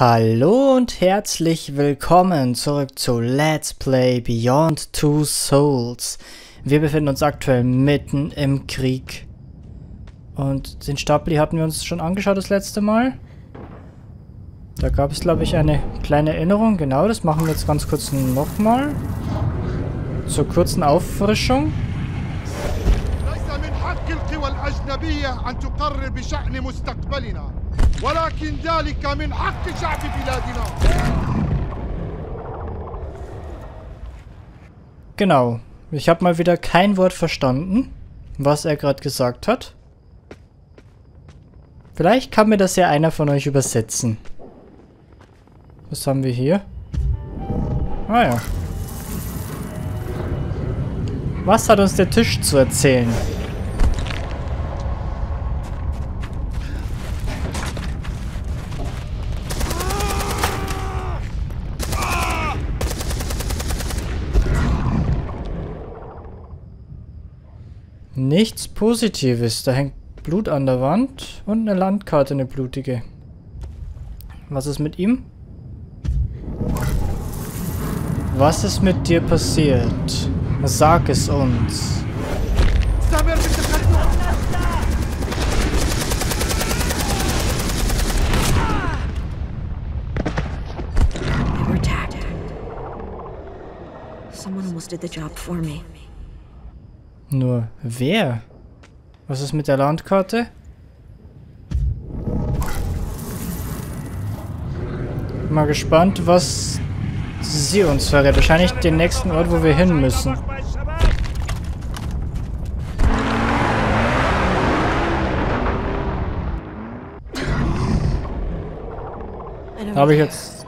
Hallo und herzlich willkommen zurück zu Let's Play Beyond Two Souls. Wir befinden uns aktuell mitten im Krieg. Und den Stapeli hatten wir uns schon angeschaut das letzte Mal. Da gab es, glaube ich, eine kleine Erinnerung. Genau, das machen wir jetzt ganz kurz nochmal. Zur kurzen Auffrischung. ولكن ذلك من حق شعب بلادنا Genau. Ich habe mal wieder kein Wort verstanden, was er gerade gesagt hat. Vielleicht kann mir das ja einer von euch übersetzen. Was haben wir hier? Ah ja. Was hat uns der Tisch zu erzählen? Nichts Positives. Da hängt Blut an der Wand und eine Landkarte, eine blutige. Was ist mit ihm? Was ist mit dir passiert? Sag es uns. Someone almost did the job for me. Nur wer? Was ist mit der Landkarte? Mal gespannt, was sie uns verrät. Wahrscheinlich den nächsten Ort, wo wir hin müssen. Da habe ich jetzt...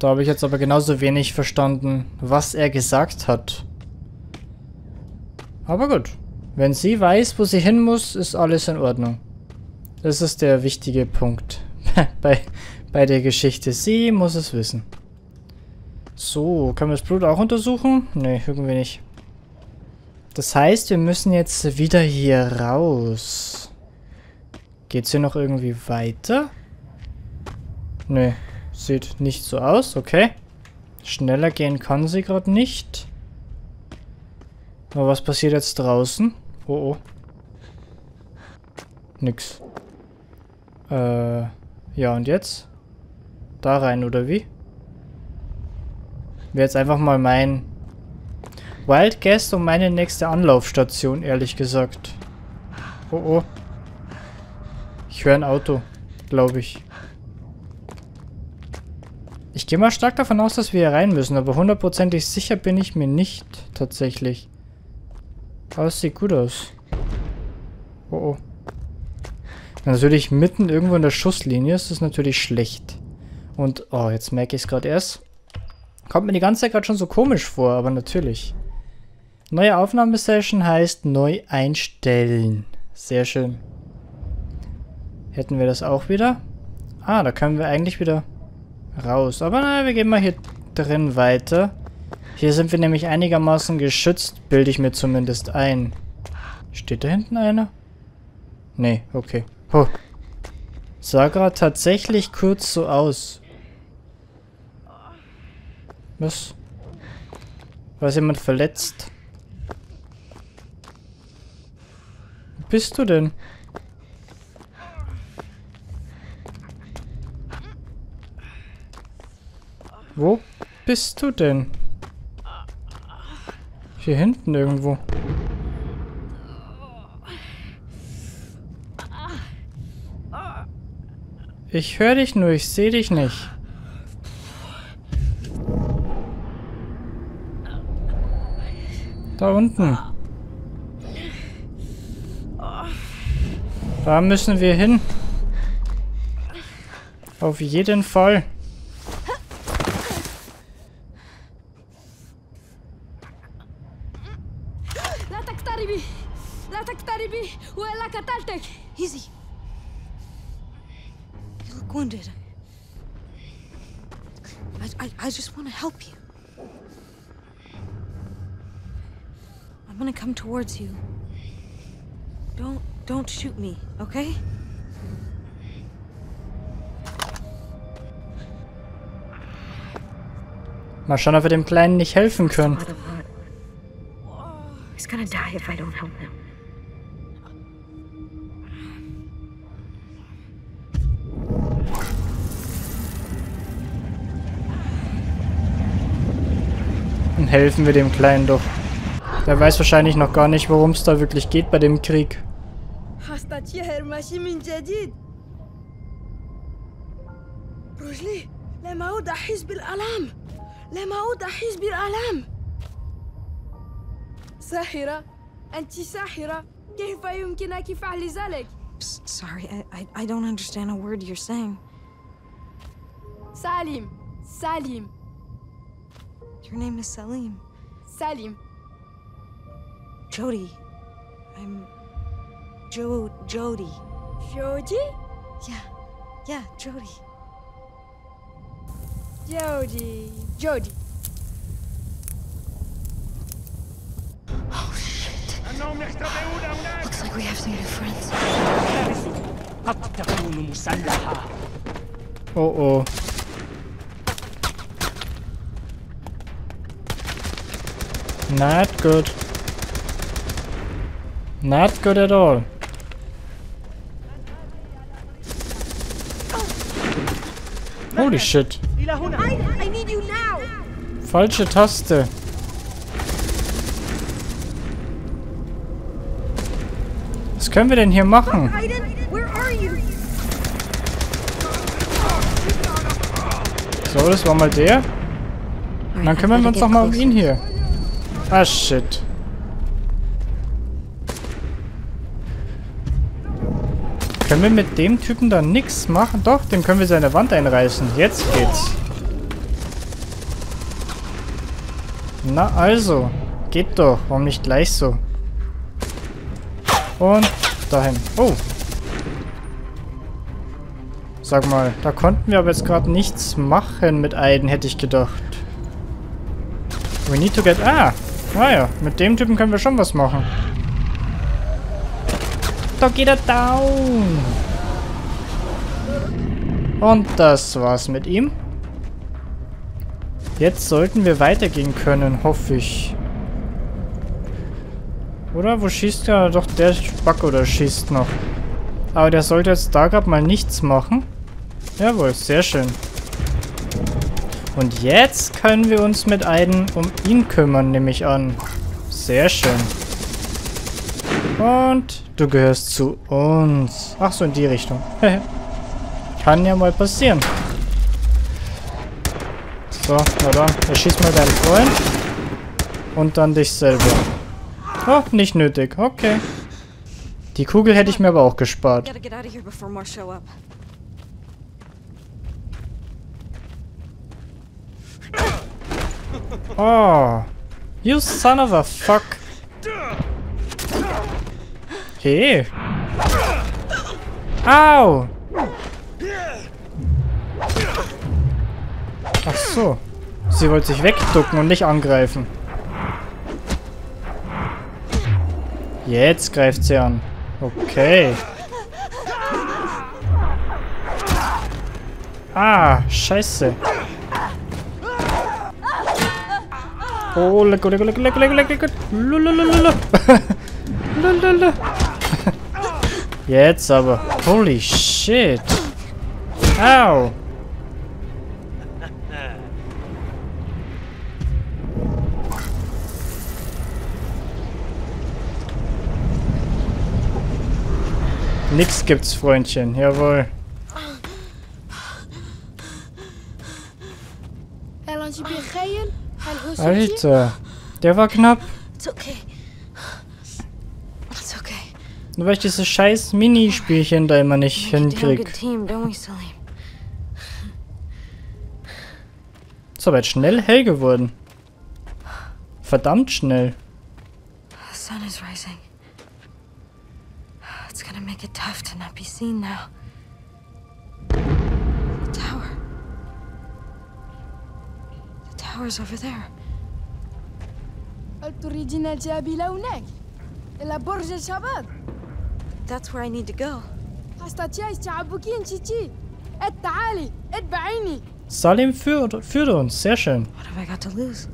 Da habe ich jetzt aber genauso wenig verstanden, was er gesagt hat. Aber gut. Wenn sie weiß, wo sie hin muss, ist alles in Ordnung. Das ist der wichtige Punkt bei, bei der Geschichte. Sie muss es wissen. So, können wir das Blut auch untersuchen? Ne, irgendwie nicht. Das heißt, wir müssen jetzt wieder hier raus. Geht's hier noch irgendwie weiter? Ne, sieht nicht so aus. Okay. Schneller gehen kann sie gerade nicht. Aber was passiert jetzt draußen? Oh oh. Nix. Äh, ja und jetzt? Da rein, oder wie? Wäre jetzt einfach mal mein Wild Guest und meine nächste Anlaufstation, ehrlich gesagt. Oh oh. Ich höre ein Auto, glaube ich. Ich gehe mal stark davon aus, dass wir hier rein müssen, aber hundertprozentig sicher bin ich mir nicht, tatsächlich. Aber es sieht gut aus. Oh oh. Natürlich mitten irgendwo in der Schusslinie ist das natürlich schlecht. Und, oh, jetzt merke ich es gerade erst. Kommt mir die ganze Zeit gerade schon so komisch vor, aber natürlich. Neue Aufnahmesession heißt neu einstellen. Sehr schön. Hätten wir das auch wieder? Ah, da können wir eigentlich wieder raus. Aber naja, wir gehen mal hier drin weiter. Hier sind wir nämlich einigermaßen geschützt, bilde ich mir zumindest ein. Steht da hinten einer? Nee, okay. Huh. Sah gerade tatsächlich kurz so aus. Was? War jemand verletzt? Wo bist du denn? Wo bist du denn? Hier hinten irgendwo. Ich höre dich nur, ich sehe dich nicht. Da unten. Da müssen wir hin. Auf jeden Fall. wounded. I, I, I just want to help you. I'm gonna come towards you. Don't, don't shoot me, okay? Mal schauen, ob wir dem Kleinen nicht helfen können. He's gonna die if I don't help him. helfen wir dem Kleinen doch. Der weiß wahrscheinlich noch gar nicht, worum es da wirklich geht bei dem Krieg. حستطيع المشي من جديد رجلي لم أعود أحس بالآلام لم أعود أحس بالآلام ساحرة أنت ساحرة كيف يمكنك فعل ذلك؟ S- sorry, I, I, I don't understand a word you're saying. سالم سالم Your name is Salim. Salim. Jody. I'm... Jo... Jody. Jody? Yeah. Yeah, Jody. Jody. Jody. Oh, shit. Looks like we have to new friends. Uh-oh. Not good. Not good at all. Holy shit. Falsche Taste. Was können wir denn hier machen? So, das war mal der. Und dann kümmern wir uns noch mal um ihn hier. Ah, shit. Können wir mit dem Typen da nichts machen? Doch, dem können wir seine Wand einreißen. Jetzt geht's. Na also. Geht doch. Warum nicht gleich so? Und dahin. Oh. Sag mal, da konnten wir aber jetzt gerade nichts machen mit Aiden, hätte ich gedacht. We need to get... Ah! Naja, mit dem Typen können wir schon was machen. Da geht er down. Und das war's mit ihm. Jetzt sollten wir weitergehen können, hoffe ich. Oder? Wo schießt er? Doch, der Spack oder schießt noch. Aber der sollte jetzt da gerade mal nichts machen. Jawohl, sehr schön. Und jetzt können wir uns mit Aiden um ihn kümmern, nehme ich an. Sehr schön. Und du gehörst zu uns. Ach so, in die Richtung. Kann ja mal passieren. So, na dann, erschieß mal deinen Freund. Und dann dich selber. Oh, nicht nötig. Okay. Die Kugel hätte ich mir aber auch gespart. Gotta get out of here before more show up. Oh. You son of a fuck. Hey. Au. Ach so. Sie wollte sich wegducken und nicht angreifen. Jetzt greift sie an. Okay. Ah, scheiße. Oh, lecker, lecker, lecker, lecker, lecker, lecker, lecker. Lululululu. Lululu. Jetzt aber. Holy shit. Au. Nix gibt's, Freundchen. Jawohl. Alter. Der war knapp. It's okay. It's okay. Nur weil ich dieses scheiß Minispielchen da immer nicht We make a damn good hinkrieg. team, don't we, Salim? Ist aber jetzt schnell hell geworden. Verdammt schnell. The sun is rising. It's gonna make it tough to not be seen now. The tower. The tower's over there. Al-Turijin al-Jabila unek. Shabab. That's where I need to go. Salim führt uns, sehr schön. What have I got to lose?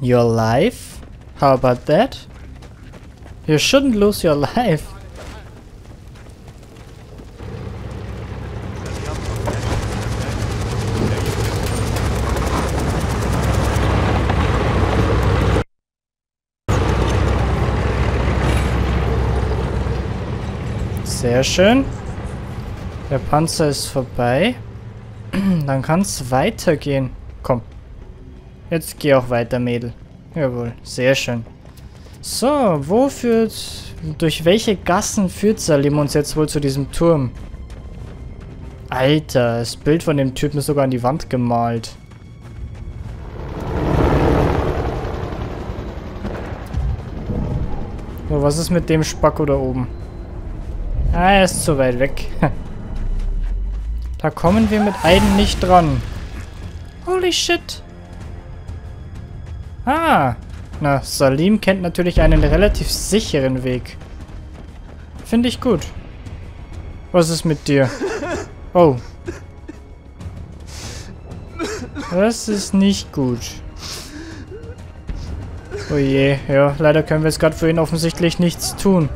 Your life? How about that? You shouldn't lose your life. Sehr schön. Der Panzer ist vorbei. Dann kann es weitergehen. Komm. Jetzt geh auch weiter, Mädel. Jawohl, sehr schön. So, wo führt... Durch welche Gassen führt Salim uns jetzt wohl zu diesem Turm? Alter, das Bild von dem Typen ist sogar an die Wand gemalt. So, was ist mit dem Spacko da oben? Ah, er ist zu weit weg. da kommen wir mit Eiden nicht dran. Holy shit. Ah. Na, Salim kennt natürlich einen relativ sicheren Weg. Finde ich gut. Was ist mit dir? Oh. Das ist nicht gut. Oh je, ja, leider können wir jetzt gerade für ihn offensichtlich nichts tun.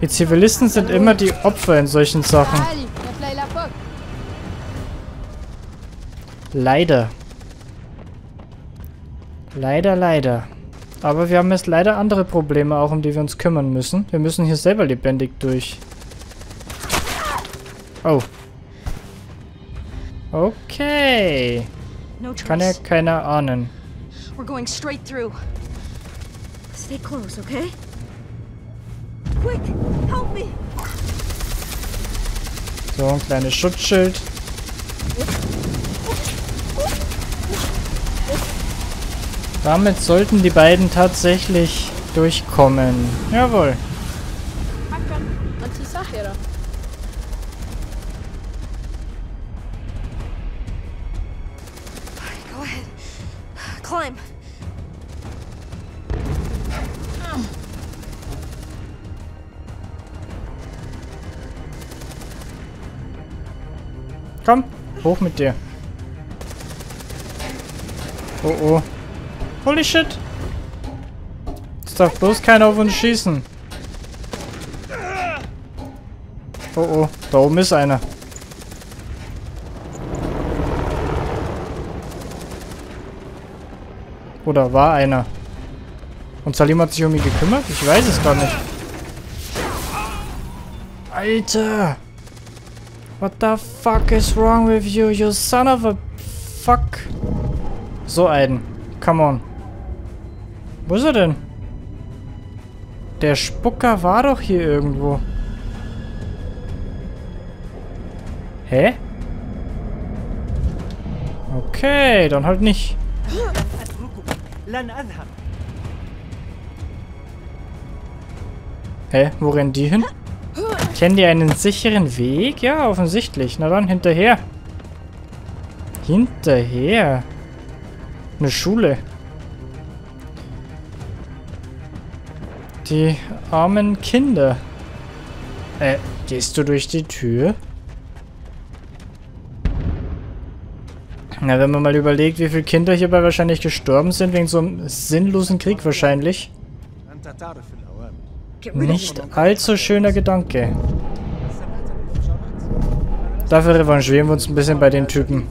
Die Zivilisten sind immer die Opfer in solchen Sachen. Leider. Leider, leider. Aber wir haben jetzt leider andere Probleme auch, um die wir uns kümmern müssen. Wir müssen hier selber lebendig durch. Oh. Okay. Kann ja keiner ahnen. We're going straight through. Stay close, okay? Quick. So, ein kleines Schutzschild. Damit sollten die beiden tatsächlich durchkommen. Jawohl. Climb. Komm, hoch mit dir. Oh oh. Holy shit. Jetzt darf bloß keiner auf uns schießen. Oh oh, da oben ist einer. Oder war einer? Und Salim hat sich um ihn gekümmert? Ich weiß es gar nicht. Alter! What the fuck is wrong with you, you son of a fuck? So Aiden. Come on. Wo ist er denn? Der Spucker war doch hier irgendwo. Hä? Okay, dann halt nicht. Hä? Wo rennen die hin? Kennt ihr einen sicheren Weg? Ja, offensichtlich. Na dann, hinterher. Hinterher. Eine Schule. Die armen Kinder. Äh, gehst du durch die Tür? Na, wenn man mal überlegt, wie viele Kinder hierbei wahrscheinlich gestorben sind, wegen so einem sinnlosen Krieg wahrscheinlich. Ein Nicht allzu schöner Gedanke. Dafür revanchieren wir uns ein bisschen bei den Typen.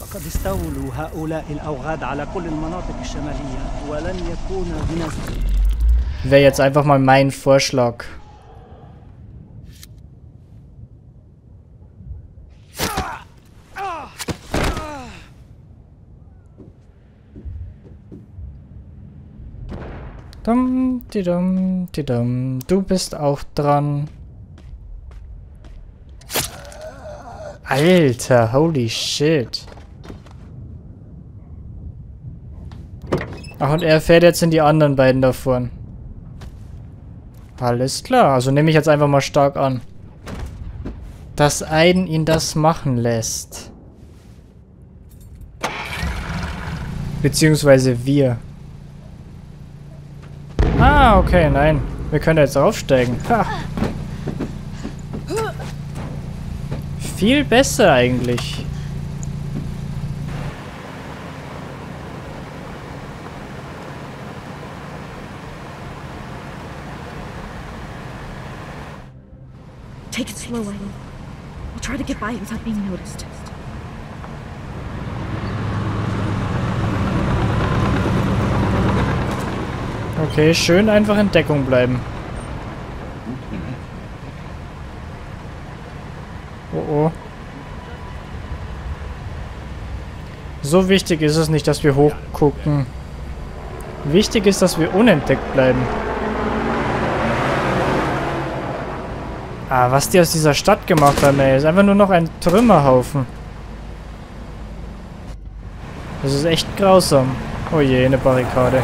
فقد استولوا هؤلاء الأوغاد على كل المناطق الشمالية ولن يكون بنزل Wäre jetzt einfach mal mein Vorschlag. Dum, di dum, di dum. Du bist auch dran. Alter, holy shit. Ach, und er fährt jetzt in die anderen beiden davon. Alles klar, also nehme ich jetzt einfach mal stark an. Dass Aiden ihn das machen lässt. Beziehungsweise wir. Okay, nein. Wir können jetzt aufsteigen. Ha. Viel besser eigentlich. Take it slow, Aiden. We'll try to get by without being noticed. Okay, schön einfach in Deckung bleiben. Oh oh. So wichtig ist es nicht, dass wir hochgucken. Wichtig ist, dass wir unentdeckt bleiben. Ah, was die aus dieser Stadt gemacht haben, ey. Ist einfach nur noch ein Trümmerhaufen. Das ist echt grausam. Oh je, eine Barrikade.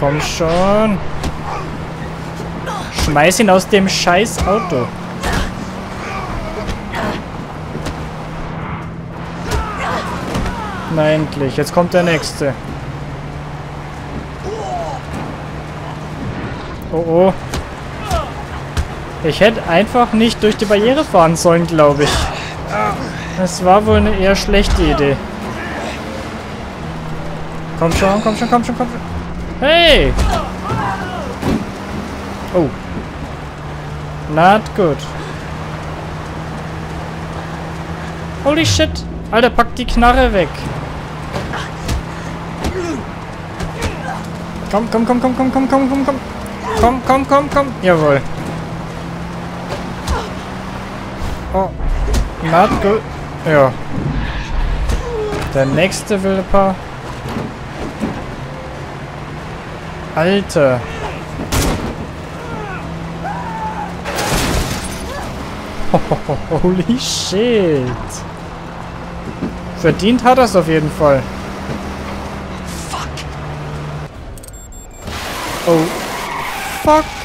Komm schon. Schmeiß ihn aus dem scheiß Auto. Na endlich, jetzt kommt der nächste. Oh oh. Ich hätte einfach nicht durch die Barriere fahren sollen, glaube ich. Das war wohl eine eher schlechte Idee. Komm schon, komm schon, komm schon, komm schon. Hey! Oh. Not good. Holy shit. Alter, pack die Knarre weg. Komm, komm, komm, komm, komm, komm, komm, komm, komm. Komm, komm, komm, komm. Jawohl. Oh. Not good. Ja. Der nächste will paar. Alter. Holy shit. Verdient hat er es auf jeden Fall. Oh. Fuck.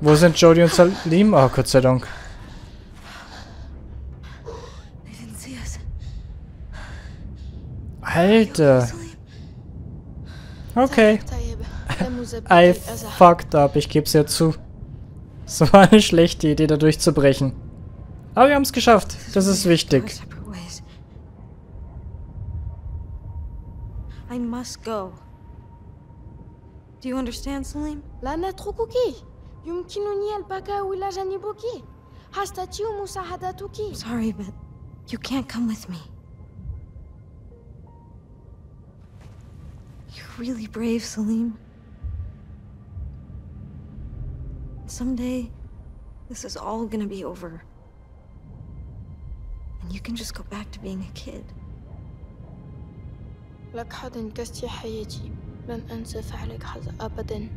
Wo sind Jody und Salim? Oh, Gott sei Dank. Alter. Okay. I fucked up, ich geb's ja zu. Es war eine schlechte Idee, da durchzubrechen. Aber wir haben's geschafft. Das ist wichtig. Ich muss gehen. Do you understand, Salim? لا نتركك يمكنني البقاء إلى جانبك أستطيع مساعدتك Sorry, but you can't come with me. You're really brave, Salim. Someday, this is all gonna be over. And you can just go back to being a kid. لقد انقذت حياتي لن أنسى فعلك هذا أبدا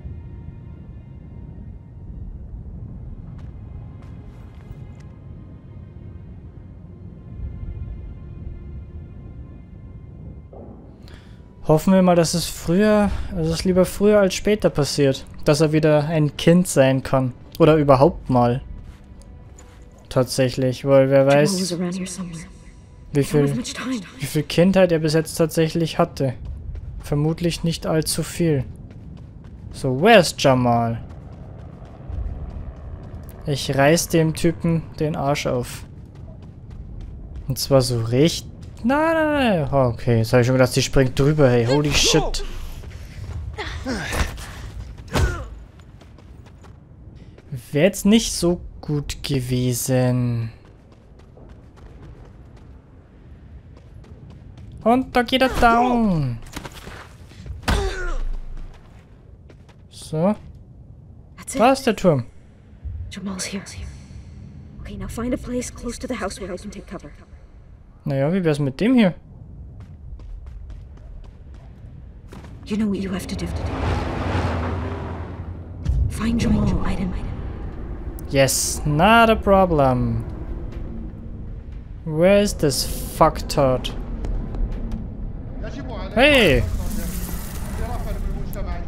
Hoffen wir mal, dass es früher, also es lieber früher als später passiert. Dass er wieder ein Kind sein kann. Oder überhaupt mal. Tatsächlich, weil wer Jamal was weiß, around here somewhere. wie We don't have viel, much time. wie viel Kindheit er bis jetzt tatsächlich hatte. Vermutlich nicht allzu viel. So, wer ist Jamal? Ich reiß dem Typen den Arsch auf. Und zwar so richtig. Nein, nein, nein. Oh, okay, jetzt habe ich schon gedacht, sie springt drüber, hey. Holy shit. Wäre jetzt nicht so gut gewesen. Und da geht er down. So. That's it. Blasted to him. Jamal's here. Okay, now find a place close to the house where I can take cover. Naja, wie wär's mit dem hier? You know what you have to do today. Find Jamal, item Yes, not a problem. Where's this fucktard? Hey!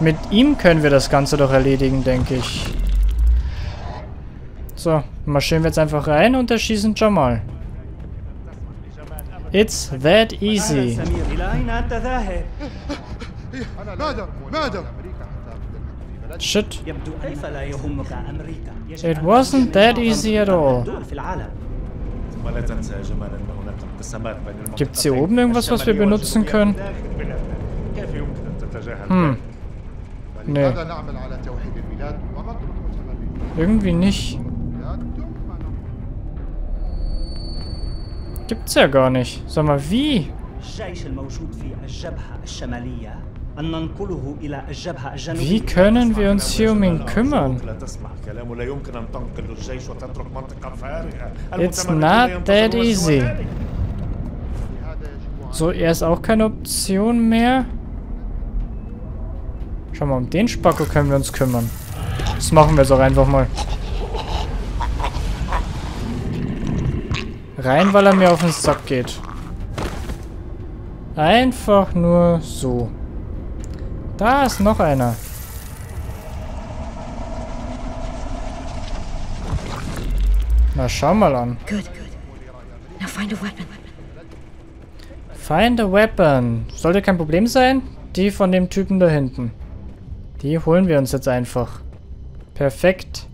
Mit ihm können wir das Ganze doch erledigen, denke ich. So, marschieren wir jetzt einfach rein und erschießen Jamal. It's that easy. Shit. It wasn't that easy at all. Gibt's hier oben irgendwas, was wir benutzen können? Hm. Nee. Irgendwie nicht. Gibt's ja gar nicht. Sag mal, wie? Wie können wir uns hier um ihn kümmern? It's not that easy. So, er ist auch keine Option mehr. Schau mal, um den Spacko können wir uns kümmern. Das machen wir jetzt auch einfach mal. Rein, weil er mir auf den Sack geht. Einfach nur so. Da ist noch einer. Na, schau mal an. Good. Now find a weapon. Find a weapon. Sollte kein Problem sein. Die von dem Typen da hinten. Die holen wir uns jetzt einfach. Perfekt.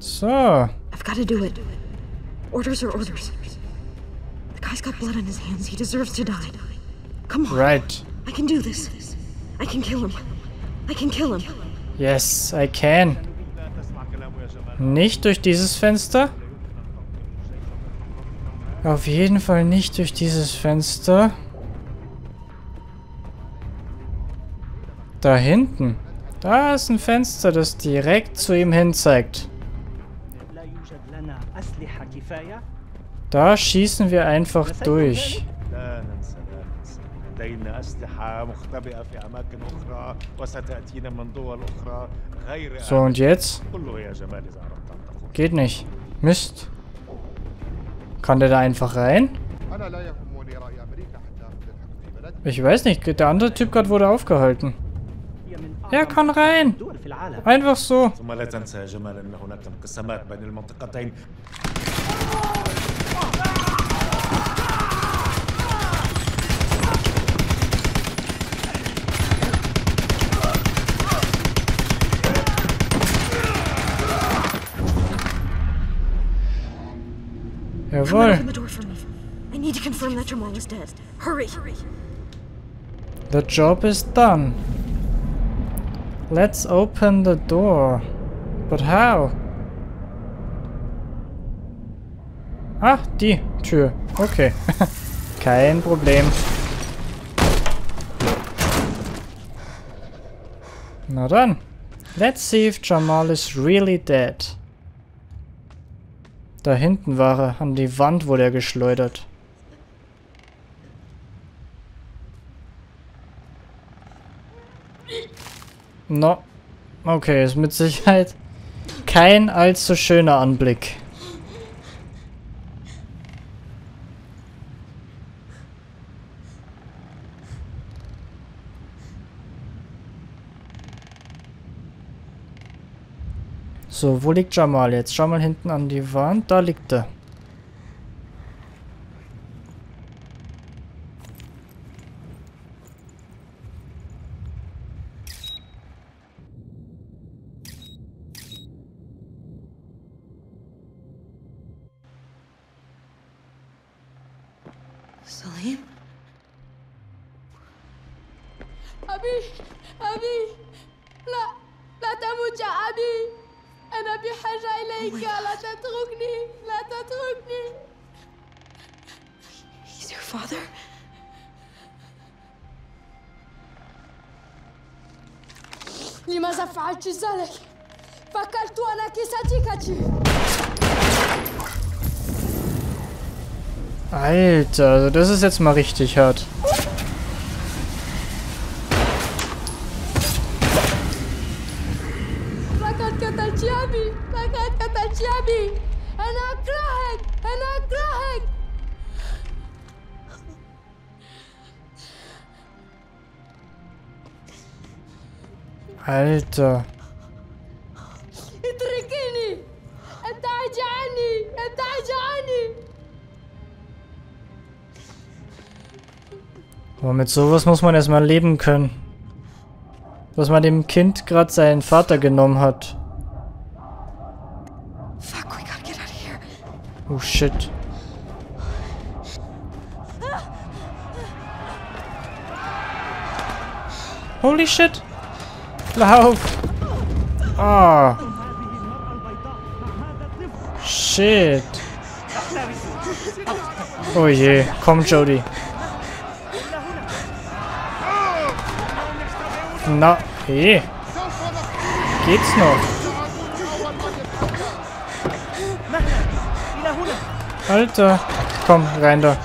So. I've got to do it. Orders are orders. The guy's got blood on his hands. He deserves to die. Come on. Right. I can do this. I can kill him. I can kill him. Yes, I can. Nicht durch dieses Fenster? Auf jeden Fall nicht durch dieses Fenster. Da hinten. Da ist ein Fenster, das direkt zu ihm hin zeigt. لا يوجد لنا أسلحة كفاية Da schießen wir einfach durch. لا ننسى لا ننسى لدينا أسلحة مختبئة في أماكن أخرى وستأتينا من دول أخرى غير So, und jetzt? كله يا جمال إذا أردت أن تقول Geht nicht. Mist. Kann der da einfach rein? Ich weiß nicht, der andere Typ gerade wurde aufgehalten. Er kann rein. Einfach so. Someone Jawohl. open the door for me. I need to confirm that Jamal is dead. Hurry. The job is done. Let's open the door. But how? Ah, die Tür. Okay. Kein Problem. Na dann. Let's see if Jamal is really dead. Da hinten war er. An die Wand wurde er geschleudert. No. Okay, ist mit Sicherheit kein allzu schöner Anblick. So, wo liegt Jamal jetzt? Schau mal hinten an die Wand. Da liegt er. Pa kaltuana. Alter, also das ist jetzt mal richtig hart. Alter. Aber mit sowas muss man erstmal leben können. Dass man dem Kind gerade seinen Vater genommen hat. Oh shit. Holy shit. Lauf. Ah. Shit. Oh je. Komm, Jody. Na, eh. Geht's noch? Alter. Komm, rein da.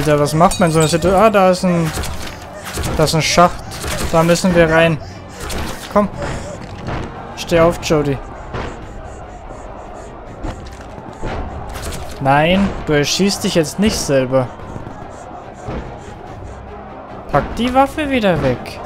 Alter, was macht man so? Ah, da ist ein... Da ist ein Schacht. Da müssen wir rein. Komm. Steh auf, Jody. Nein, du erschießt dich jetzt nicht selber. Pack die Waffe wieder weg.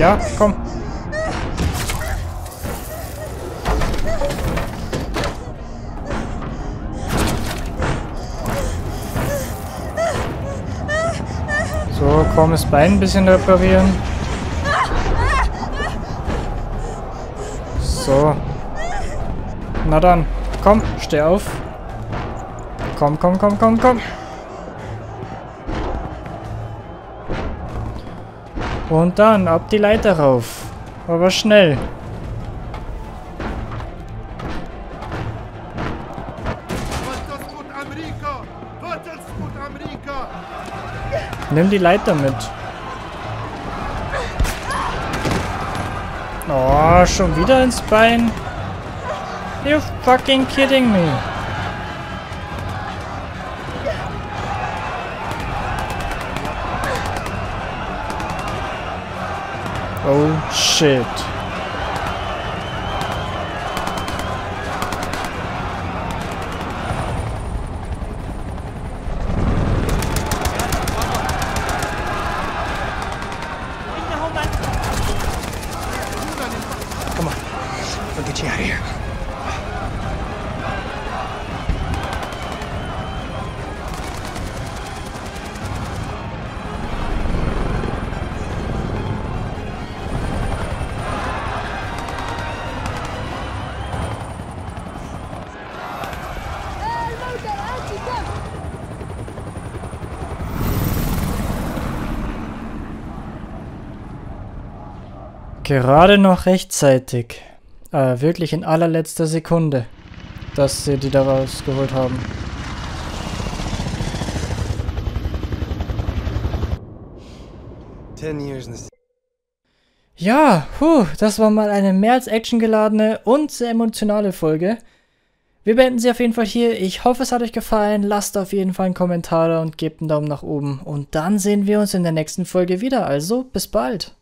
Ja, komm. So, komm, das Bein ein bisschen reparieren. So. Na dann, komm, steh auf. Komm, komm, komm, komm, komm. Und dann ab die Leiter rauf. Aber schnell. Nimm die Leiter mit. Oh, schon wieder ins Bein? You fucking kidding me. Shit. Gerade noch rechtzeitig. Äh, wirklich in allerletzter Sekunde, dass sie die da rausgeholt haben. Ja, puh, das war mal eine mehr als actiongeladene und sehr emotionale Folge. Wir beenden sie auf jeden Fall hier. Ich hoffe, es hat euch gefallen. Lasst auf jeden Fall einen Kommentar da und gebt einen Daumen nach oben. Und dann sehen wir uns in der nächsten Folge wieder. Also, bis bald.